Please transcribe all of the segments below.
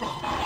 Oh,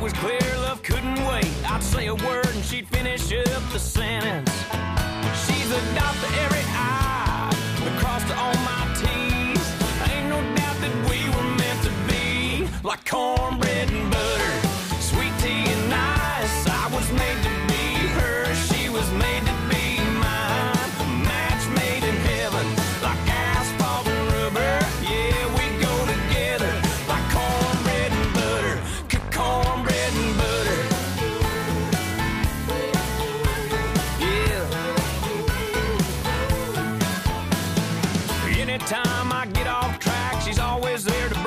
it was clear love couldn't wait. I'd say a word and she'd finish up the sentence. She's a dot to every eye. anytime I get off track, she's always there to